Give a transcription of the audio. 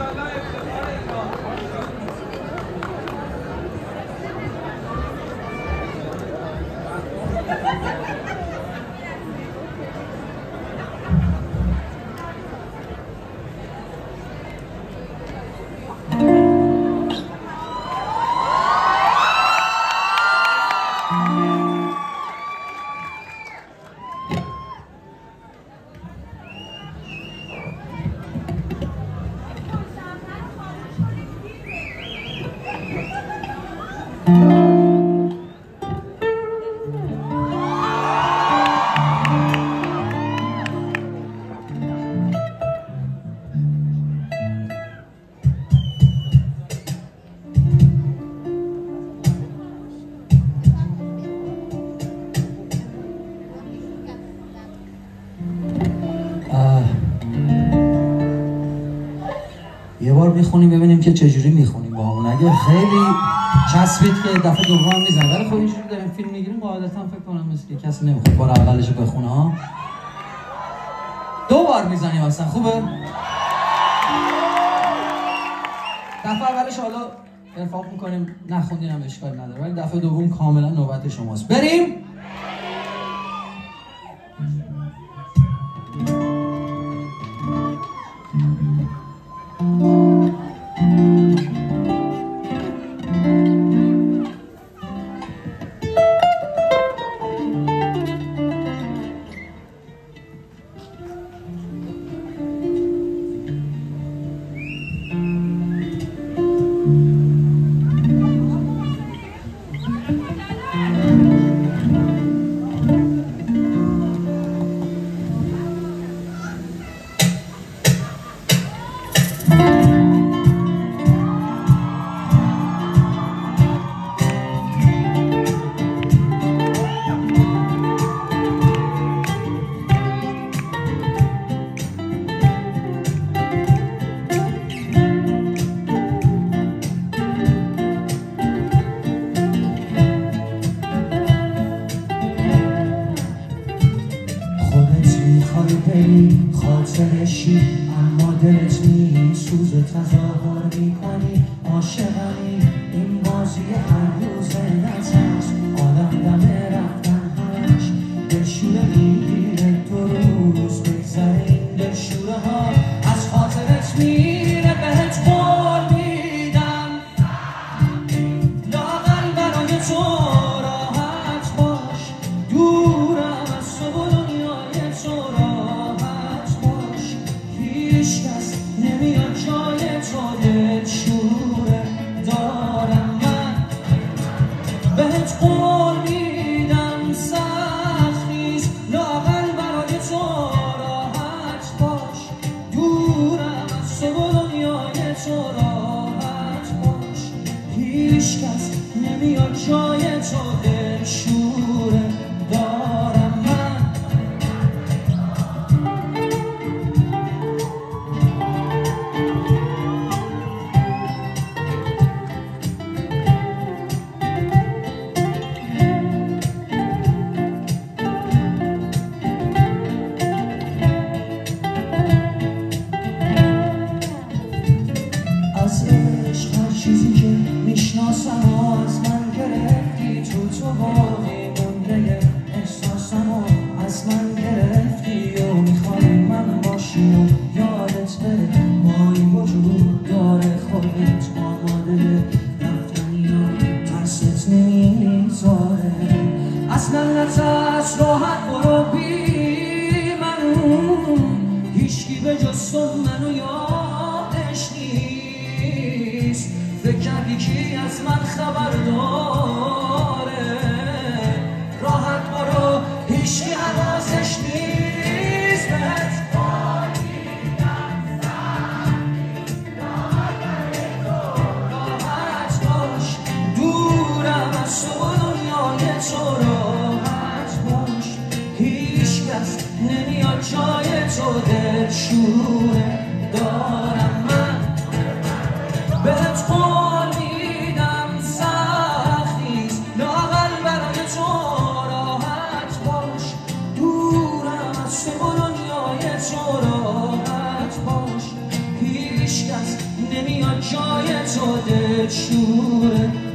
alive. بار می‌خونیم ببینیم که چجوری می‌خونیم با همون اگه خیلی چسبید که دفعه دوم میزن ولی خب اینجوری داریم فیلم می‌گیریم قاعدتا فکر کنم مثل که کسی نمی‌خواد بار اولش بخونه ها؟ دو بار می‌زنیم اصلا خوبه؟ دفعه اولش حالا ارفاق می‌کنیم نخوندین هم اشکال نداره ولی دفعه دوم کاملا نوبت شماست. بریم! بری خاطرشی اما دلت میسوز تظاهر می‌کنی عاشقمی این بازی هر روز نترس آدم دم رفتن همش دلشوره می‌گیره دو روز بگذره. این دلشوره ها از خاطرت میره عشق هر چیزی که می‌شناسم از من گرفتی تو تو باقی مونده احساسم و از من گرفتی. و می‌خوای من باشی و یادت بره مایی وجود داره خودت آماده رفتنی و ترست نمی‌ذاره اصلا نترس راحت برو بی من هیچکی به جز منو یادش نیست. იჯი ასმან ხაბარდო. دلت شوره